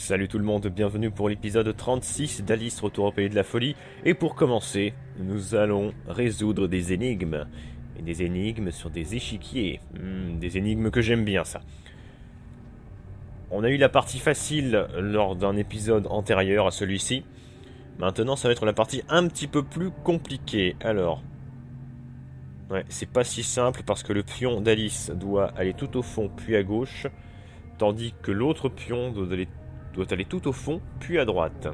Salut tout le monde, bienvenue pour l'épisode 36 d'Alice Retour au Pays de la Folie. Et pour commencer, nous allons résoudre des énigmes. Et des énigmes sur des échiquiers. Hmm, des énigmes que j'aime bien ça. On a eu la partie facile lors d'un épisode antérieur à celui-ci. Maintenant, ça va être la partie un petit peu plus compliquée. Alors, ouais, c'est pas si simple parce que le pion d'Alice doit aller tout au fond puis à gauche, tandis que l'autre pion doit aller, doit aller tout au fond puis à droite.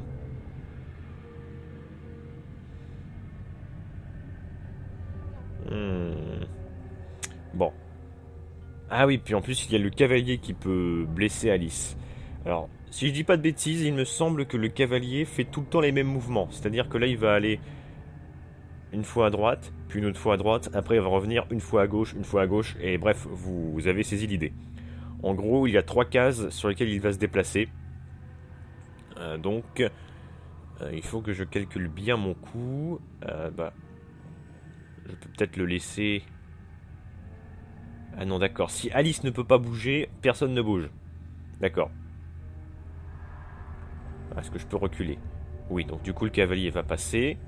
Hmm. Bon. Ah oui, puis en plus, il y a le cavalier qui peut blesser Alice. Alors, si je dis pas de bêtises, il me semble que le cavalier fait tout le temps les mêmes mouvements. C'est-à-dire que là, il va aller une fois à droite, puis une autre fois à droite, après il va revenir une fois à gauche, une fois à gauche, et bref, vous, avez saisi l'idée. En gros, il y a trois cases sur lesquelles il va se déplacer. Euh, donc, euh, il faut que je calcule bien mon coup. Euh, bah, je peux peut-être le laisser... Ah non, d'accord. Si Alice ne peut pas bouger, personne ne bouge. D'accord. Est-ce que je peux reculer? Oui, donc du coup le cavalier va passer.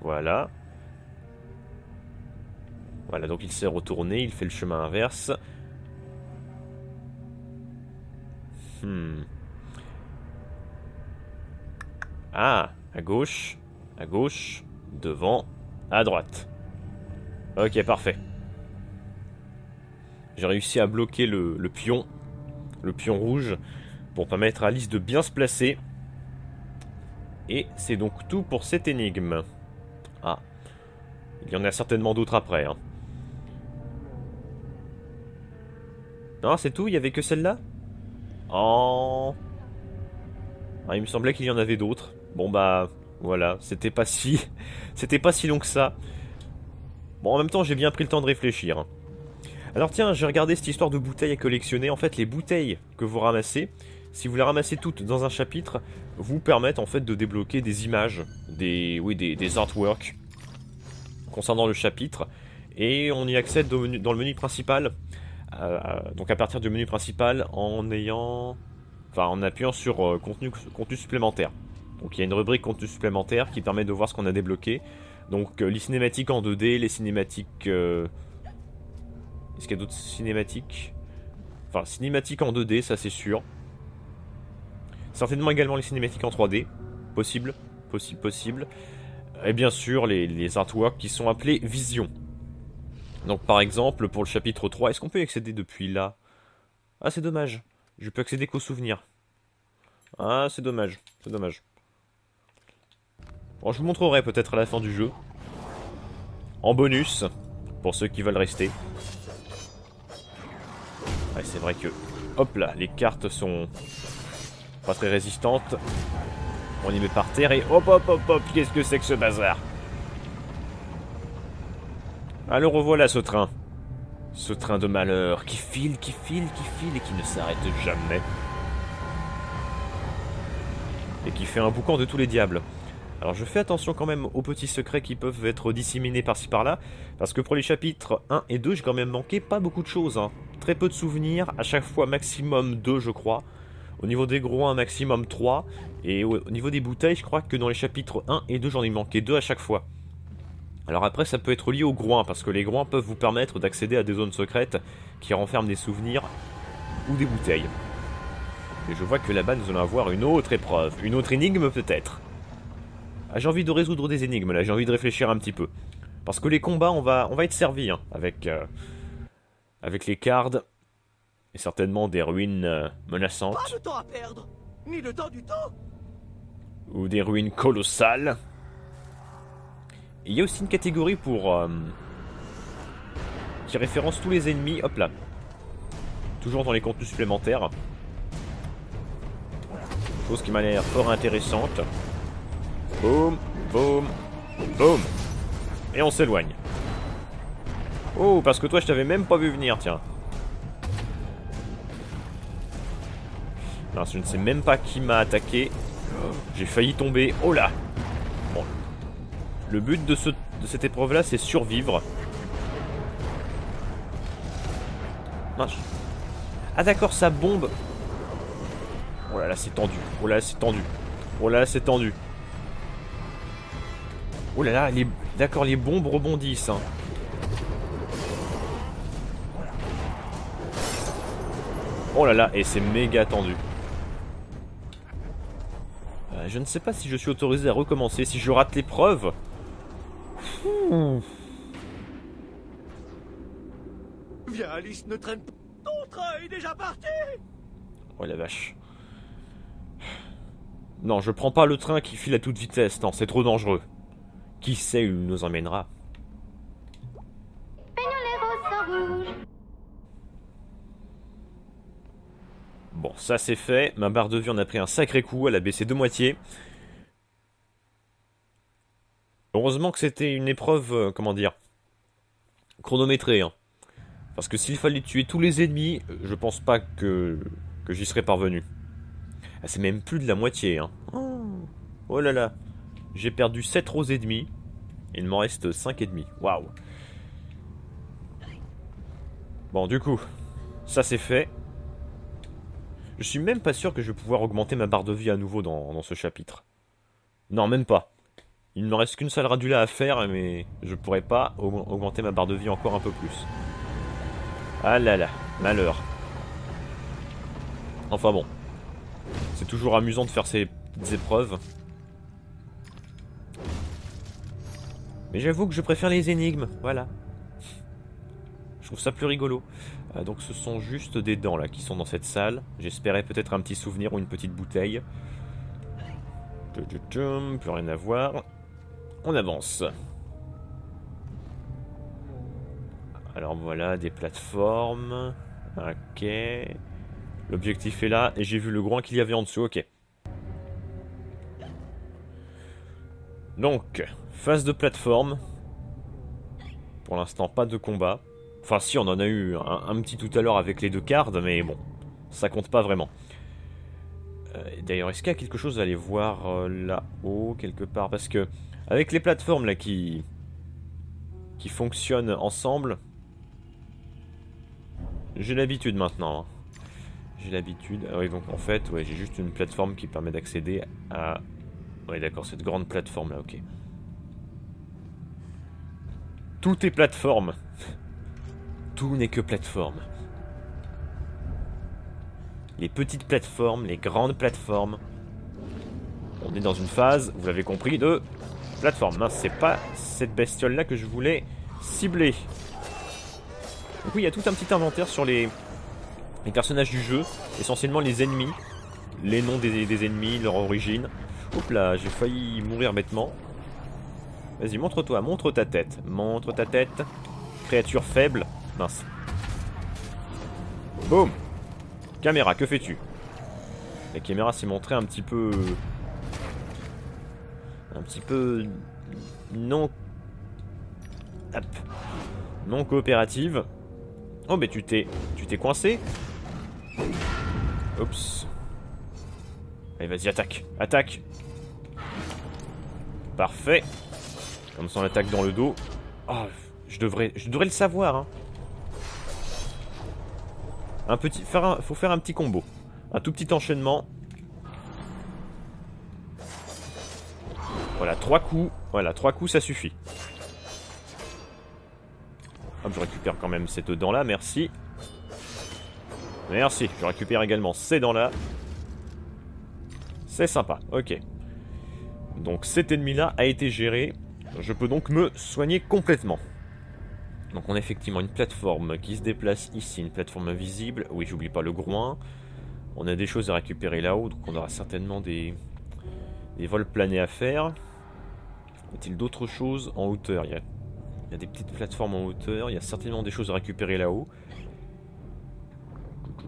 Voilà. Voilà, donc il s'est retourné, il fait le chemin inverse. Hmm. Ah, à gauche, à gauche, devant, à droite. Ok, parfait. J'ai réussi à bloquer le, pion, le pion rouge, pour permettre à Alice de bien se placer. Et c'est donc tout pour cette énigme. Ah. Il y en a certainement d'autres après. Hein. Non, c'est tout Il y avait que celle-là? Oh. Ah, il me semblait qu'il y en avait d'autres. Bon bah, voilà. C'était pas si... C'était pas si long que ça. Bon, en même temps, j'ai bien pris le temps de réfléchir. Hein. Alors tiens, j'ai regardé cette histoire de bouteilles à collectionner. En fait, les bouteilles que vous ramassez, si vous les ramassez toutes dans un chapitre, vous permettent en fait de débloquer des images, des, oui, des, artworks concernant le chapitre. Et on y accède dans le menu principal. Euh, donc à partir du menu principal en ayant... En appuyant sur euh, contenu supplémentaire. Donc il y a une rubrique contenu supplémentaire qui permet de voir ce qu'on a débloqué. Donc euh, les cinématiques en 2D, les cinématiques... Est-ce qu'il y a d'autres cinématiques? Enfin, cinématiques en 2D, ça c'est sûr. Certainement également les cinématiques en 3D. Possible, possible, possible. Et bien sûr, les, artworks qui sont appelés Vision. Donc par exemple, pour le chapitre 3, est-ce qu'on peut y accéder depuis là? Ah, c'est dommage. Je peux accéder qu'aux souvenirs. Ah, c'est dommage. C'est dommage. Bon, je vous montrerai peut-être à la fin du jeu. En bonus, pour ceux qui veulent rester. Ouais, c'est vrai que... Hop là, les cartes sont pas très résistante. On y met par terre et hop hop hop hop, qu'est-ce que c'est que ce bazar? Alors revoilà ce train. Ce train de malheur qui file, qui file, qui file et qui ne s'arrête jamais. Et qui fait un boucan de tous les diables. Alors je fais attention quand même aux petits secrets qui peuvent être disséminés par-ci par-là, parce que pour les chapitres 1 et 2, j'ai quand même manqué pas beaucoup de choses. Hein. Très peu de souvenirs, à chaque fois maximum 2 je crois. Au niveau des gros, un maximum 3. Et au niveau des bouteilles, je crois que dans les chapitres 1 et 2, j'en ai manqué 2 à chaque fois. Alors après, ça peut être lié aux groins, parce que les groins peuvent vous permettre d'accéder à des zones secrètes qui renferment des souvenirs ou des bouteilles. Et je vois que là-bas, nous allons avoir une autre épreuve, une autre énigme peut-être. Ah, j'ai envie de résoudre des énigmes là, j'ai envie de réfléchir un petit peu. Parce que les combats, on va, on va être servi hein, avec, euh, avec les cards et certainement des ruines euh, menaçantes. Pas de temps à perdre, ni le temps du temps. Ou des ruines colossales. Il y a aussi une catégorie pour... Euh, qui référence tous les ennemis. Hop là. Toujours dans les contenus supplémentaires. Chose qui m'a l'air fort intéressante. Boum, boum, boum. Et on s'éloigne. Oh, parce que toi, je t'avais même pas vu venir, tiens. je ne sais même pas qui m'a attaqué. J'ai failli tomber. Oh là Bon. Le but de, de cette épreuve-là, c'est survivre. Ah d'accord, ça bombe. Oh là là, c'est tendu. Oh là là, c'est tendu. Oh là là, c'est tendu. Oh là là, les... d'accord, les bombes rebondissent. Hein. Oh là là, et c'est méga tendu. Euh, je ne sais pas si je suis autorisé à recommencer. Si je rate l'épreuve... Viens, Alice, ne traîne pas. Ton train est déjà parti Oh la vache. Non, je prends pas le train qui file à toute vitesse. Non, c'est trop dangereux. Qui sait où il nous emmènera? Bon, ça c'est fait. Ma barre de vie en a pris un sacré coup. Elle a baissé de moitié. Heureusement que c'était une épreuve, euh, comment dire, chronométrée. Hein. Parce que s'il fallait tuer tous les ennemis, je pense pas que, que j'y serais parvenu. Ah, c'est même plus de la moitié. Hein. Oh, là là. J'ai perdu 7 roses et demi. Il m'en reste 5 et demi. Waouh. Bon, du coup, ça c'est fait. Je suis même pas sûr que je vais pouvoir augmenter ma barre de vie à nouveau dans, dans ce chapitre. Non, même pas. Il ne me reste qu'une seule radula à faire, mais je pourrais pas augmenter ma barre de vie encore un peu plus. Ah là là, malheur. Enfin bon. C'est toujours amusant de faire ces épreuves. Mais j'avoue que je préfère les énigmes, voilà. Je trouve ça plus rigolo. Euh, donc ce sont juste des dents là qui sont dans cette salle. J'espérais peut-être un petit souvenir ou une petite bouteille. Plus rien à voir. On avance. Alors voilà, des plateformes. Ok. L'objectif est là, et j'ai vu le groin qu'il y avait en dessous, ok. Donc, phase de plateforme. Pour l'instant, pas de combat. Enfin, si, on en a eu un, petit tout à l'heure avec les deux cartes, mais bon, ça compte pas vraiment. Euh, d'ailleurs, est-ce qu'il y a quelque chose à aller voir euh, là-haut, quelque part? Parce que, avec les plateformes là qui, qui fonctionnent ensemble, j'ai l'habitude maintenant. Hein. J'ai l'habitude. Ah oui, donc en fait, ouais, j'ai juste une plateforme qui permet d'accéder à... Ouais, d'accord, cette grande plateforme là, ok. Tout est plateforme. Tout n'est que plateforme. Les petites plateformes, les grandes plateformes. On est dans une phase, vous l'avez compris, de plateforme. Mince, c'est pas cette bestiole là que je voulais cibler. Donc oui, il y a tout un petit inventaire sur les personnages du jeu, essentiellement les ennemis, les noms des, ennemis, leur origine. Oups là, j'ai failli mourir bêtement. Vas-y, montre-toi, montre ta tête. Montre ta tête. Créature faible. Mince. Boum Caméra, que fais-tu? La caméra s'est montrée un petit peu... Un petit peu... Non... Hop. Non coopérative. Oh, mais tu t'es... Tu t'es coincé? Oups. Allez, vas-y, attaque. Attaque. Parfait. Comme ça, on attaque dans le dos. Oh, je devrais, je devrais le savoir, hein. Un petit... Faut faire un petit combo. Un tout petit enchaînement. Voilà, trois coups. Voilà, trois coups, ça suffit. Hop, je récupère quand même cette dent-là, merci. Merci, je récupère également ces dents-là. C'est sympa, ok. Donc cet ennemi-là a été géré. Je peux donc me soigner complètement. Donc on a effectivement une plateforme qui se déplace ici, une plateforme invisible. Oui, j'oublie pas le groin. On a des choses à récupérer là-haut, donc on aura certainement des, vols planés à faire. Y a-t-il d'autres choses en hauteur? Il y, a, il y a des petites plateformes en hauteur, il y a certainement des choses à récupérer là-haut.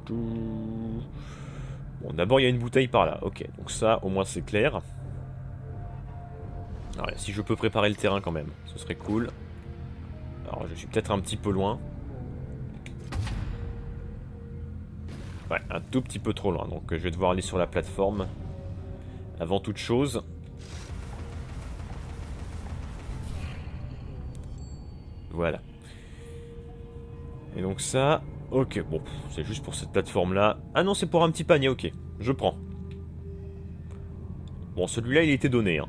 Bon, d'abord il y a une bouteille par là, ok, donc ça au moins c'est clair. Alors, si je peux préparer le terrain quand même, ce serait cool. Alors je suis peut-être un petit peu loin. Ouais, un tout petit peu trop loin, donc je vais devoir aller sur la plateforme. Avant toute chose. Voilà. Et donc ça, Ok, bon, c'est juste pour cette plateforme-là. Ah non, c'est pour un petit panier, ok. Je prends. Bon, celui-là, il était donné. Hein.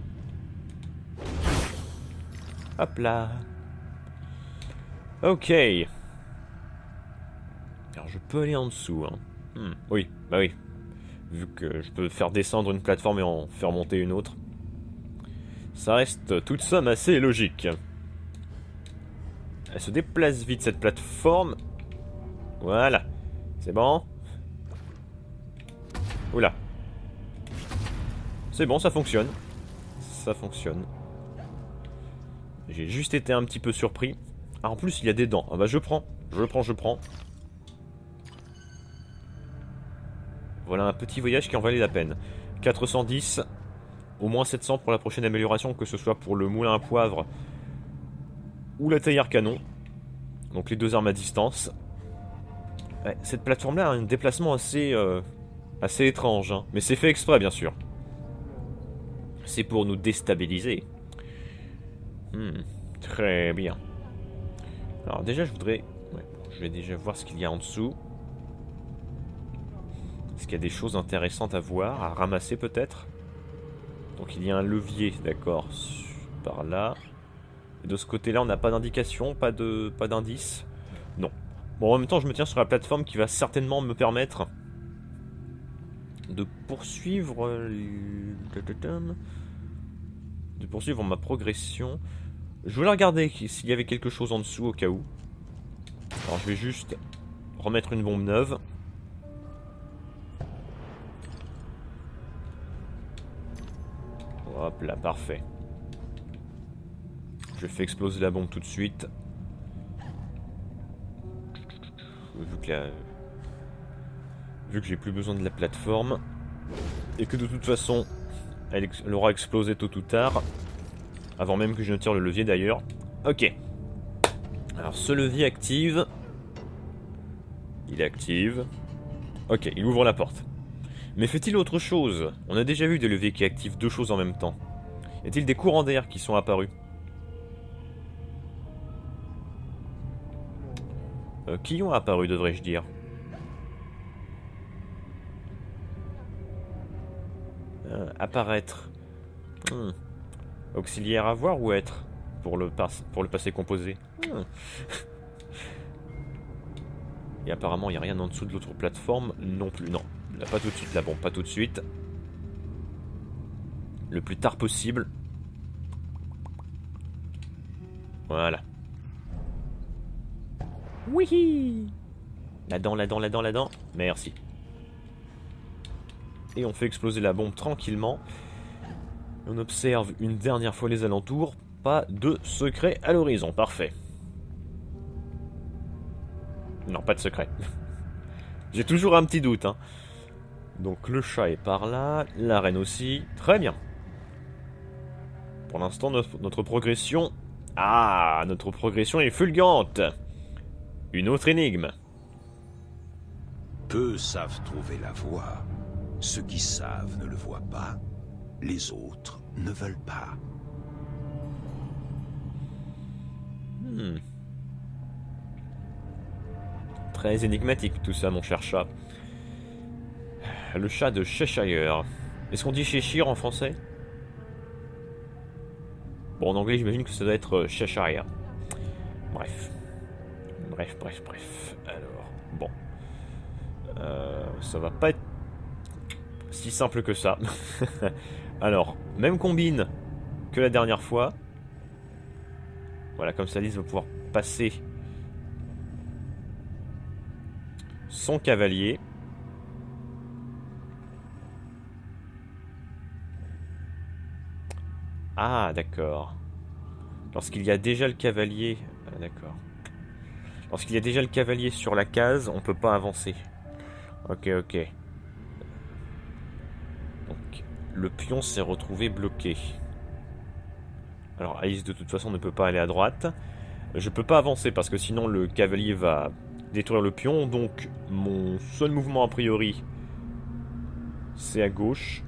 Hop là. Ok. Alors, je peux aller en dessous. Hein. Hmm, oui, bah oui. Vu que je peux faire descendre une plateforme et en faire monter une autre. Ça reste toute somme assez logique. Elle se déplace vite cette plateforme. Voilà. C'est bon Oula. C'est bon, ça fonctionne. Ça fonctionne. J'ai juste été un petit peu surpris. Ah, en plus, il y a des dents. Ah bah, je prends. Je prends, je prends. Voilà un petit voyage qui en valait la peine. 410. Au moins 700 pour la prochaine amélioration, que ce soit pour le moulin à poivre ou la taillère canon. Donc les deux armes à distance. cette plateforme-là a un déplacement assez, euh, assez étrange. Hein. Mais c'est fait exprès, bien sûr. C'est pour nous déstabiliser. Hmm, très bien. Alors déjà, je voudrais... je vais déjà voir ce qu'il y a en dessous. Est-ce qu'il y a des choses intéressantes à voir, à ramasser peut-être Donc il y a un levier, d'accord, par là. Et de ce côté-là, on n'a pas d'indication, pas de, pas d'indice. Non. Bon, en même temps, je me tiens sur la plateforme qui va certainement me permettre de poursuivre de poursuivre ma progression. Je voulais regarder s'il y avait quelque chose en dessous au cas où. Alors je vais juste remettre une bombe neuve. Hop là, parfait. Je fais exploser la bombe tout de suite. Vu que, j'ai plus besoin de la plateforme. Et que de toute façon, elle aura explosé tôt ou tard. Avant même que je ne tire le levier d'ailleurs. Ok. Alors ce levier active. Il active. Ok, il ouvre la porte. Mais fait-il autre chose? On a déjà vu des leviers qui activent deux choses en même temps. Y a-t-il des courants d'air qui sont apparus? Euh, Qui ont apparu, devrais-je dire? Euh, Apparaître. Hmm. Auxiliaire avoir ou être pour le, pour le passé composé hmm. Et apparemment, il n'y a rien en dessous de l'autre plateforme non plus. Non, Là, pas tout de suite, là, bon, pas tout de suite. Le plus tard possible. Voilà. Oui La dent, la dent, la dent, la dent. Merci. Et on fait exploser la bombe tranquillement. On observe une dernière fois les alentours. Pas de secret à l'horizon. Parfait. Non, pas de secret. J'ai toujours un petit doute. Hein. Donc le chat est par là, la reine aussi. Très bien. Pour l'instant, notre, progression... Ah, notre progression est fulgurante. Une autre énigme. Peu savent trouver la voie. Ceux qui savent ne le voient pas. Les autres ne veulent pas. Hmm. Très énigmatique tout ça, mon cher chat. Le chat de Cheshire. Est-ce qu'on dit Cheshire en français? Bon, en anglais, j'imagine que ça doit être euh, Cheshire. Bref. Bref, bref, bref. Alors, bon. Euh, ça va pas être si simple que ça. Alors, même combine que la dernière fois. Voilà, comme ça, Lise va pouvoir passer son cavalier. Ah, d'accord. Lorsqu'il y a déjà le cavalier... Ah, d'accord. Lorsqu'il y a déjà le cavalier sur la case, on peut pas avancer. Ok, ok. Le pion s'est retrouvé bloqué. Alors, Alice, de toute façon, ne peut pas aller à droite. Je peux pas avancer parce que sinon le cavalier va détruire le pion. Donc, mon seul mouvement a priori, c'est à gauche.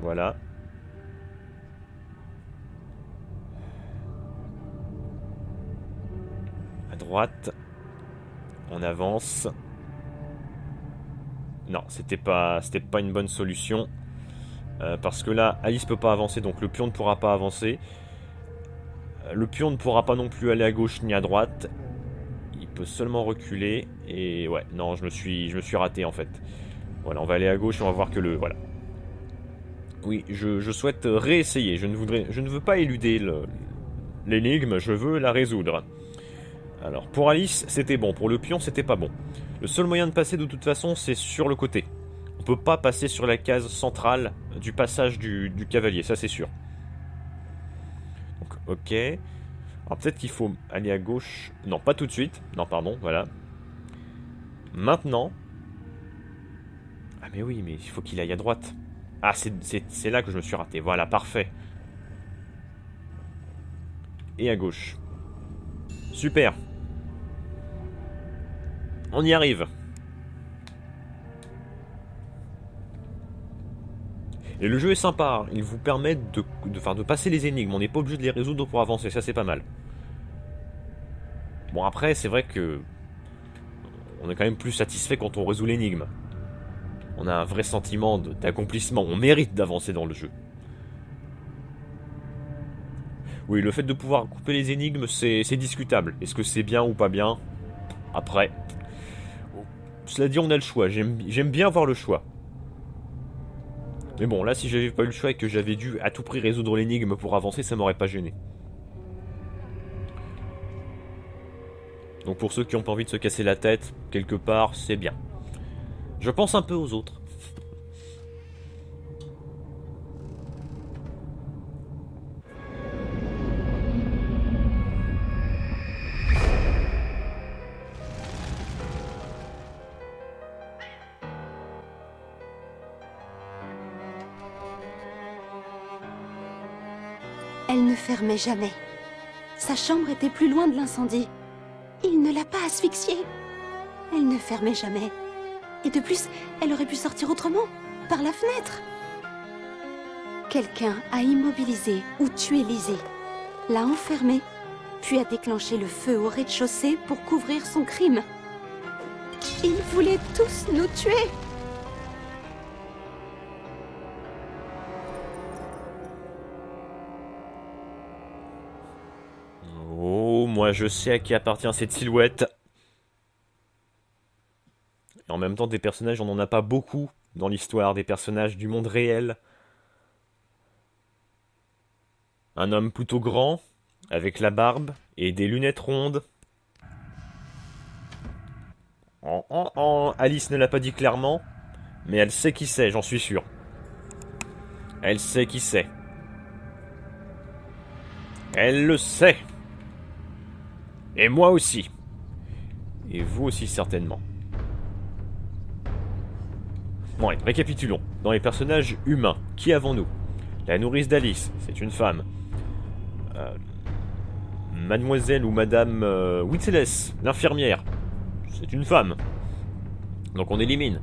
Voilà. droite. On avance. Non, c'était pas, c'était pas une bonne solution. Euh, parce que là, Alice peut pas avancer, donc le pion ne pourra pas avancer. Euh, Le pion ne pourra pas non plus aller à gauche ni à droite. Il peut seulement reculer. Et ouais, non, je me suis, raté en fait. Voilà, on va aller à gauche on va voir que le... Voilà. Oui, je, souhaite réessayer. Je ne, voudrais, je ne veux pas éluder l'énigme, je veux la résoudre. Alors, pour Alice, c'était bon. Pour le pion, c'était pas bon. Le seul moyen de passer de toute façon, c'est sur le côté. Peut pas passer sur la case centrale du passage du, du cavalier, ça c'est sûr. Donc, ok. Alors peut-être qu'il faut aller à gauche. Non, pas tout de suite. Non, pardon, voilà. Maintenant. Ah mais oui, mais il faut qu'il aille à droite. Ah, c'est là que je me suis raté. Voilà, parfait. Et à gauche. Super. On y arrive. Et le jeu est sympa, il vous permet de, de, passer les énigmes, on n'est pas obligé de les résoudre pour avancer, ça c'est pas mal. Bon après, c'est vrai que on est quand même plus satisfait quand on résout l'énigme. On a un vrai sentiment d'accomplissement, on mérite d'avancer dans le jeu. Oui, le fait de pouvoir couper les énigmes, c'est discutable. Est-ce que c'est bien ou pas bien? Après. Cela dit, on a le choix. J'aime bien avoir le choix. Mais bon, là, si j'avais pas eu le choix et que j'avais dû à tout prix résoudre l'énigme pour avancer, ça m'aurait pas gêné. Donc pour ceux qui ont pas envie de se casser la tête, quelque part, c'est bien. Je pense un peu aux autres. Elle ne fermait jamais. Sa chambre était plus loin de l'incendie. Il ne l'a pas asphyxiée. Elle ne fermait jamais. Et de plus, elle aurait pu sortir autrement, par la fenêtre. Quelqu'un a immobilisé ou tué Lizzie, l'a enfermée, puis a déclenché le feu au rez-de-chaussée pour couvrir son crime. Ils voulaient tous nous tuer. Moi je sais à qui appartient cette silhouette. Et en même temps, des personnages, on n'en a pas beaucoup dans l'histoire, des personnages du monde réel. Un homme plutôt grand, avec la barbe et des lunettes rondes. En, en, en, Alice ne l'a pas dit clairement, mais elle sait qui c'est, j'en suis sûr. Elle sait qui c'est. Elle le sait. Et moi aussi. Et vous aussi certainement. Bon, récapitulons. Dans les personnages humains, qui avons-nous? La nourrice d'Alice, c'est une femme. Euh, Mademoiselle ou Madame euh, l'infirmière, c'est une femme. Donc on élimine.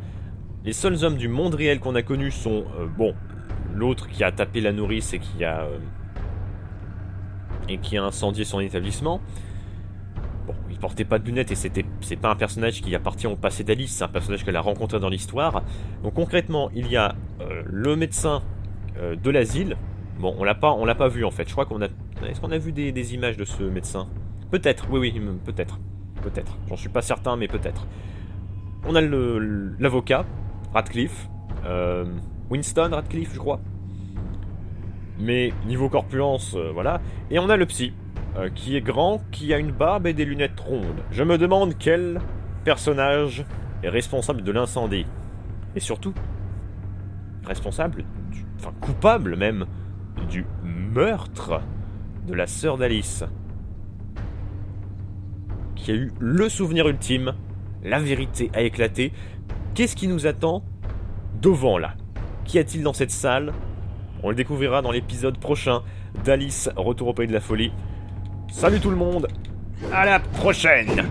Les seuls hommes du monde réel qu'on a connus sont, euh, bon, l'autre qui a tapé la nourrice et qui a... euh, et qui a incendié son établissement. Portait pas de lunettes et c'était c'est pas un personnage qui appartient au passé d'Alice, c'est un personnage qu'elle a rencontré dans l'histoire. Donc concrètement, il y a euh, le médecin euh, de l'asile. Bon, on l'a pas on l'a pas vu en fait. Je crois qu'on a est-ce qu'on a vu des, images de ce médecin? Peut-être. Oui oui, peut-être. Peut-être. J'en suis pas certain mais peut-être. On a l'avocat Radcliffe euh, Winston Radcliffe, je crois. Mais niveau corpulence, voilà. Et on a le psy, euh, qui est grand, qui a une barbe et des lunettes rondes. Je me demande quel personnage est responsable de l'incendie. Et surtout, responsable, enfin coupable même, du meurtre de la sœur d'Alice. Qui a eu le souvenir ultime, la vérité a éclaté. Qu'est-ce qui nous attend devant là? Qu'y a-t-il dans cette salle? On le découvrira dans l'épisode prochain d'Alice Retour au pays de la folie. Salut tout le monde, à la prochaine